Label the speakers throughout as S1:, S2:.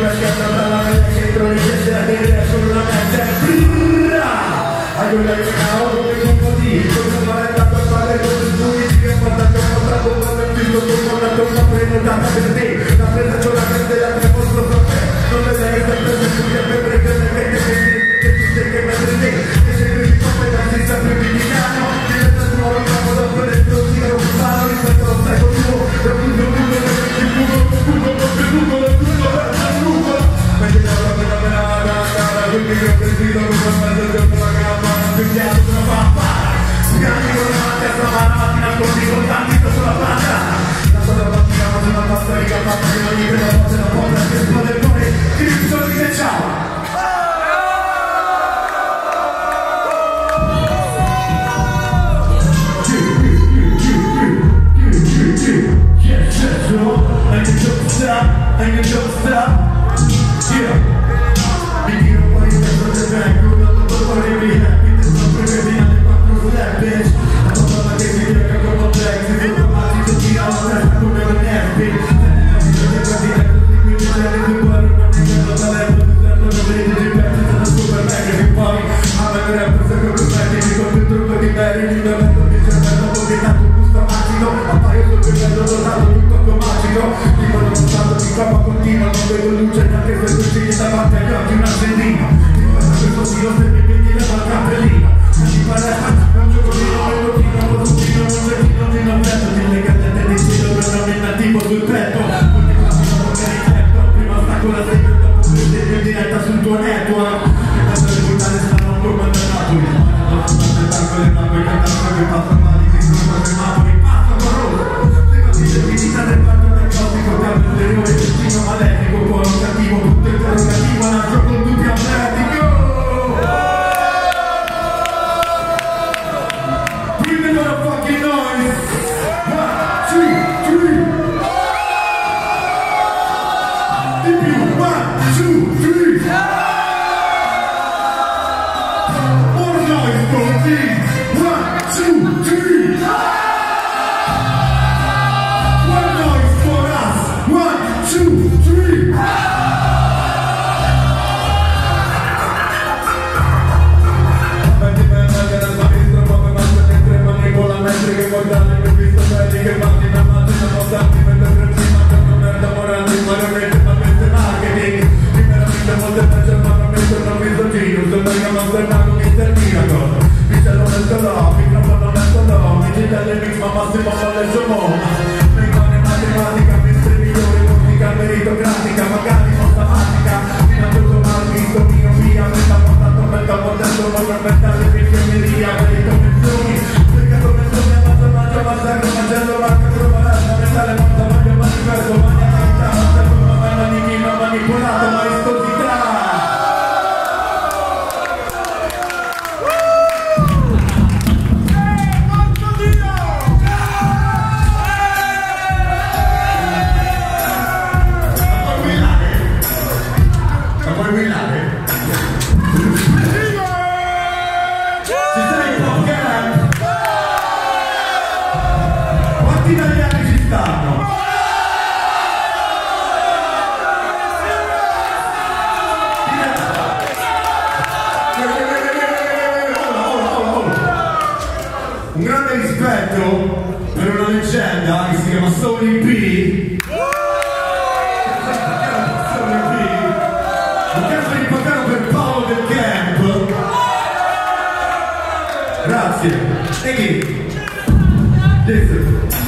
S1: Gracias. connaît toi se posso del suo mondo rimane matematica mentre migliore musica meritocratica magari postamatica fino a tutto mal visto mio via mi sta portando per dopo dentro non permettare l'ingegneria per le convenzioni perché come sono avanza mangia mangiando mangiando manca troppo l'altra mentale mangia voglio mangiare domani a vita. Ma se non mi manipolato. quest'anno. Un grande rispetto per una leggenda che si chiama Sony P Grazie. Thank you. Listen.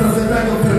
S1: representando